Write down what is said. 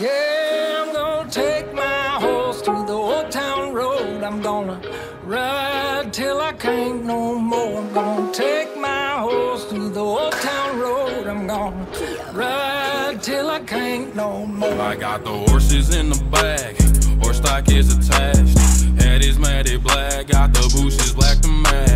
Yeah, I'm gonna take my horse to the old town road. I'm gonna ride till I can't no more. I'm gonna take my horse to the old town road. I'm gonna ride till I can't no more. I got the horses in the bag, horse stock is attached. Head is matted black, got the bushes black to match.